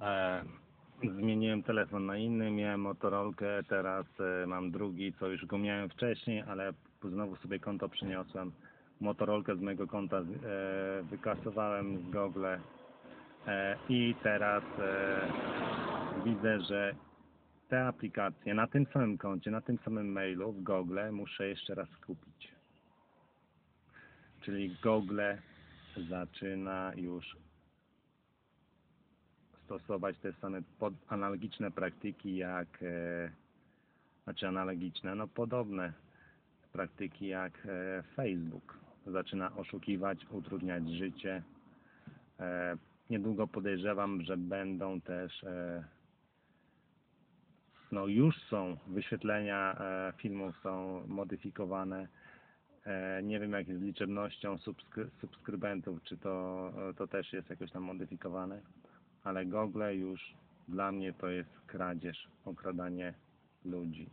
E, zmieniłem telefon na inny, miałem Motorolkę, teraz e, mam drugi, co już go miałem wcześniej, ale znowu sobie konto przyniosłem. Motorolkę z mojego konta e, wykasowałem z Google e, i teraz e, widzę, że te aplikacje na tym samym koncie, na tym samym mailu w Google muszę jeszcze raz kupić. Czyli Google zaczyna już stosować te same pod, analogiczne praktyki jak, e, znaczy analogiczne, no podobne praktyki jak e, Facebook. Zaczyna oszukiwać, utrudniać życie. E, niedługo podejrzewam, że będą też, e, no już są, wyświetlenia e, filmów są modyfikowane. E, nie wiem jak jest z liczebnością subskry, subskrybentów, czy to, to też jest jakoś tam modyfikowane ale Google już dla mnie to jest kradzież, okradanie ludzi.